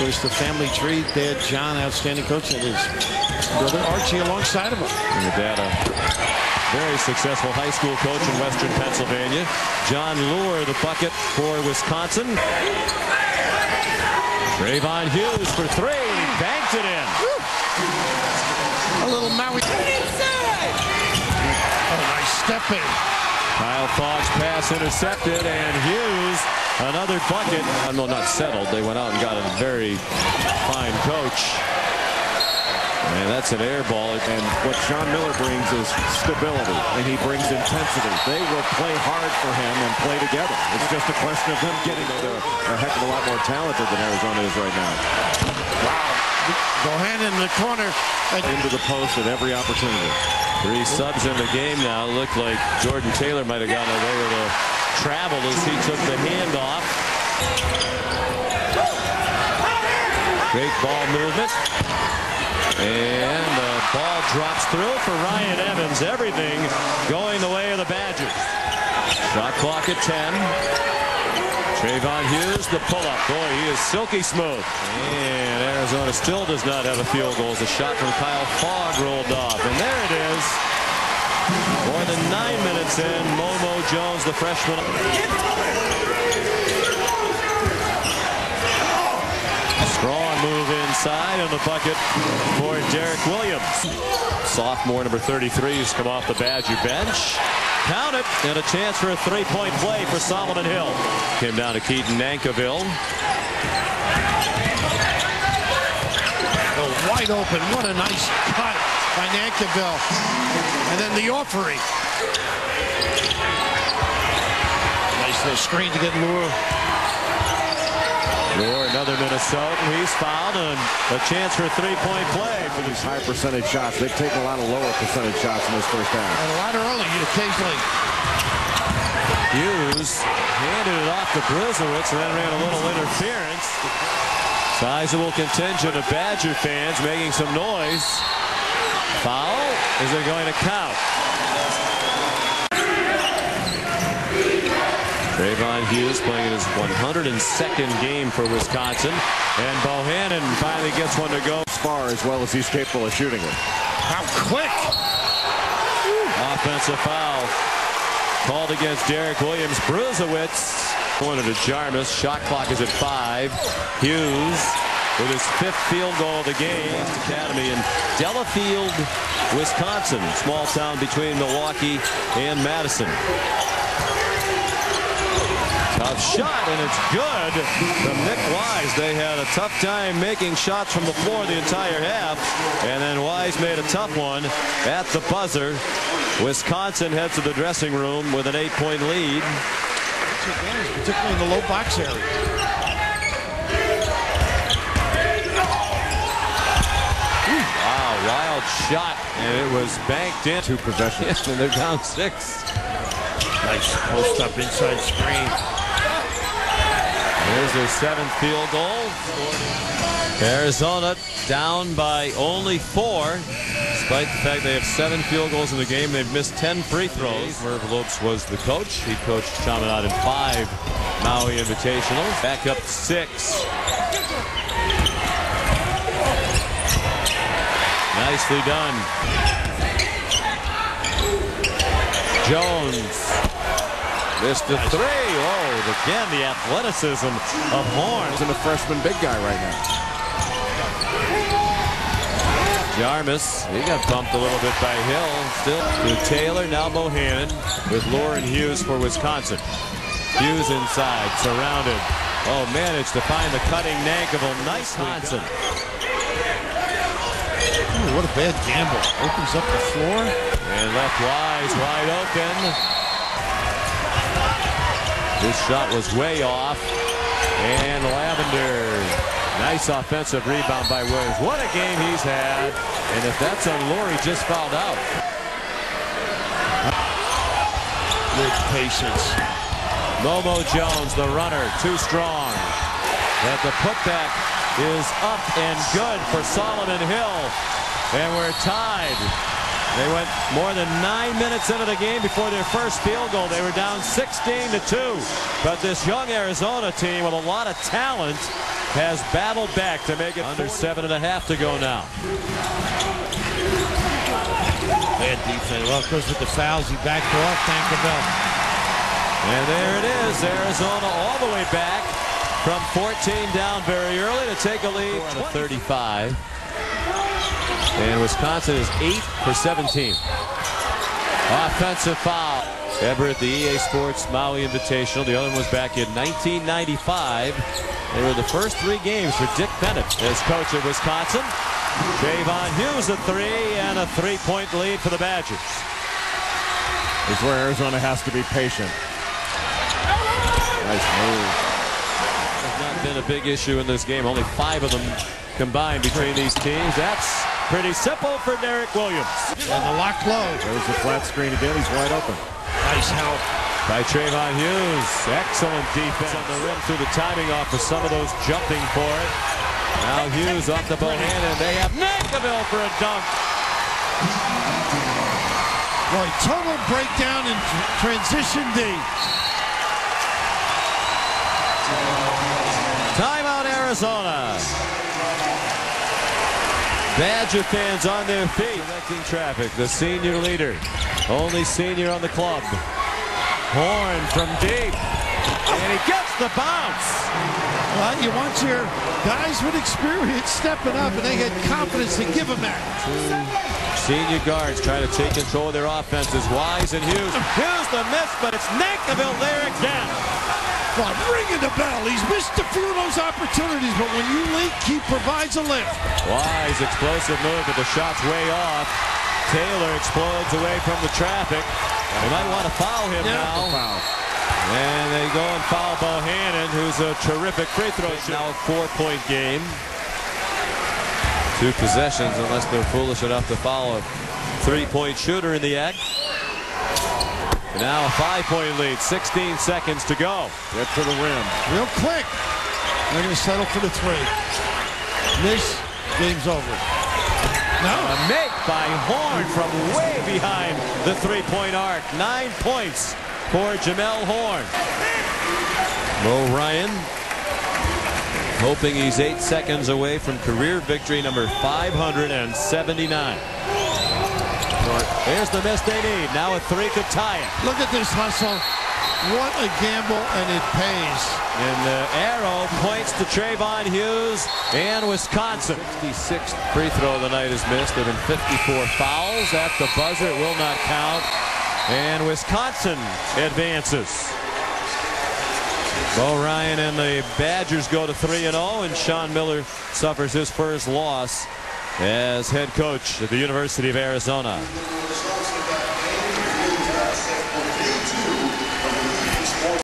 course, the family tree. Dad John, outstanding coach, and his brother Archie alongside of him. And the dad, a very successful high school coach in Western Pennsylvania. Jon Leuer, the bucket for Wisconsin. Trevon Hughes for three. He banked it in. A little Maui. Oh, nice step in. Kyle Fogg's pass intercepted, and Hughes another bucket. Well, not settled. They went out and got a very fine coach. And that's an air ball. And what Sean Miller brings is stability, and he brings intensity. They will play hard for him and play together. It's just a question of them getting there. They're a heck of a lot more talented than Arizona is right now. Wow. Bohannon in the corner. Into the post at every opportunity. Three subs in the game now. Looked like Jordan Taylor might have gotten away with a travel as he took the handoff. Great ball movement. And the ball drops through for Ryan Evans. Everything going the way of the Badgers. Shot clock at 10. Trevon Hughes, the pull-up. Boy, he is silky smooth. And Arizona still does not have a field goal. As a shot from Kyle Fogg rolled off. And there it is. More than nine minutes in, Momo Jones, the freshman. Strong move inside on the bucket for Derrick Williams. Sophomore number 33 has come off the Badger bench. Count it, and a chance for a three-point play for Solomon Hill. Came down to Keaton Nankivil. Oh, wide open. What a nice cut by Nankivil. And then the offering. Nice little screen to get Leuer. Leuer, another Minnesotan. He's fouled, and a chance for a three-point play for these high percentage shots. They've taken a lot of lower percentage shots in this first half. And a lot early, occasionally. Hughes handed it off to Bruesewitz and then ran a little interference. Sizable contingent of Badger fans making some noise. Foul. Is it going to count? Trevon Hughes playing in his 102nd game for Wisconsin. And Bohannon finally gets one to go. As far as well as he's capable of shooting it. How quick! Offensive foul called against Derrick Williams. Bruesewitz pointed to Jarmusz. Shot clock is at five. Hughes with his fifth field goal of the game. Academy in Delafield, Wisconsin. Small town between Milwaukee and Madison. Tough shot, and it's good from Nic Wise. They had a tough time making shots from the floor the entire half, and then Wise made a tough one at the buzzer. Wisconsin heads to the dressing room with an eight-point lead. Particularly in the low box area. Wow, wild shot, and it was banked in. Two possessions. and they're down six. Nice post up inside screen. Here's their seventh field goal. Arizona down by only four. Despite the fact they have seven field goals in the game, they've missed 10 free throws. Merv Lopes was the coach. He coached Chaminade in five Maui Invitationals. Back up six. Nicely done. Jones Missed the three. Oh, again, the athleticism of Horne's. And the freshman big guy right now. Jarmusz, he got bumped a little bit by Hill. Still to Taylor, now Mohan with Lauren Hughes for Wisconsin. Hughes inside, surrounded. Oh, managed to find the cutting Nankivil. Nice Wisconsin. What a bad gamble. Opens up the floor. And left Wise wide open. This shot was way off. And Lavender. Nice offensive rebound by Williams. What a game he's had. And if that's on Laurie, just fouled out. With patience. Momo Jones, the runner, too strong. But the putback is up and good for Solomon Hill. And we're tied. They went more than nine minutes into the game before their first field goal. They were down 16 to 2. But this young Arizona team with a lot of talent has battled back to make it under seven and a half to go now. Bad defense. Well, of course, with the fouls, he backed off Nankivil. And there it is. Arizona all the way back from 14 down very early to take a lead. Out 35. And Wisconsin is 8 for 17. Offensive foul. Ever at the EA Sports Maui Invitational. The other one was back in 1995. They were the first three games for Dick Bennett as coach of Wisconsin. Trevon Hughes a three and a three-point lead for the Badgers. Is where Arizona has to be patient. Nice move. Has not been a big issue in this game. Only five of them combined between these teams. That's pretty simple for Derrick Williams. And the lock low. There's the flat screen again. He's wide open. Nice help. By Trevon Hughes. Excellent defense on the rim through the timing off of some of those jumping for it. Now Hughes off the Bohannon. They have Nankivil for a dunk. Boy, total breakdown in transition D. Timeout Arizona. Badger fans on their feet. Connecting traffic. The senior leader. Only senior on the club. Horne from deep. And he gets the bounce. Well, you want your guys with experience stepping up, and they had confidence to give them that. Senior guards trying to take control of their offenses. Wise and Hughes. Hughes the miss, but it's Nankivil there again. Well, ringing the bell. He's missed a few of those opportunities, but when you leak, he provides a lift. Wise explosive move, but the shot's way off. Taylor explodes away from the traffic. They might want to foul him Yeah. now. Foul. And they go and foul Bohannon, who's a terrific free throw shooter. Now a four-point game. Two possessions, unless they're foolish enough to foul a three-point shooter in the act. Now a five-point lead, 16 seconds to go. Get to the rim. Real quick. They're going to settle for the three. Miss, game's over. No. A make by Horne from way behind the three-point arc. Nine points for Jamelle Horne. Bo Ryan hoping he's eight seconds away from career victory number 579. There's the miss they need. Now a three could tie it. Look at this hustle. What a gamble, and it pays. And the arrow points to Trevon Hughes and Wisconsin. 66th free throw of the night is missed. There have been 54 fouls at the buzzer. It will not count. And Wisconsin advances. Bo Ryan and the Badgers go to 3 and 0, and Sean Miller suffers his first loss as head coach at the University of Arizona.